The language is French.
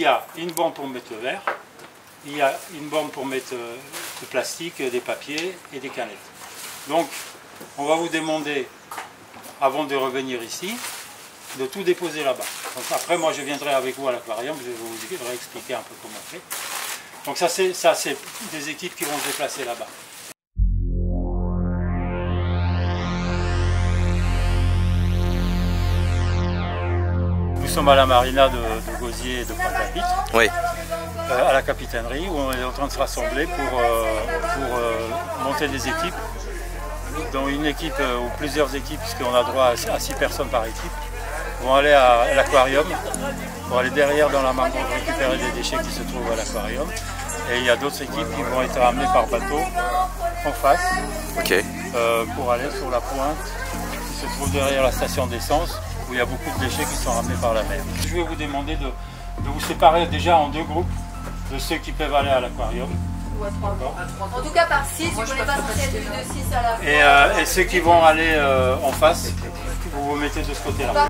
Il y a une borne pour mettre le verre, il y a une borne pour mettre euh, le plastique, des papiers et des canettes. Donc, on va vous demander, avant de revenir ici, de tout déposer là-bas. Donc après, moi, je viendrai avec vous à l'aquarium, je vais vous expliquer un peu comment on fait. Donc ça, c'est ça, c'est des équipes qui vont se déplacer là-bas. Nous sommes à la marina de Gosier de Pointe-à-Pitre. Oui. Euh, à la capitainerie où on est en train de se rassembler pour, euh, pour euh, monter des équipes. Dans une équipe ou plusieurs équipes, puisqu'on a droit à 6 personnes par équipe, vont aller à, l'aquarium, vont aller derrière dans la mangrove récupérer des déchets qui se trouvent à l'aquarium. Et il y a d'autres équipes qui vont être amenées par bateau en face pour aller sur la pointe qui se trouve derrière la station d'essence où il y a beaucoup de déchets qui sont ramenés par la mer. Je vais vous demander de, de vous séparer déjà en deux groupes de ceux qui peuvent aller à l'aquarium. En tout cas par 6, je ne pas si de 6 à la et, euh, et ceux qui vont aller euh, en face, vous vous mettez de ce côté-là.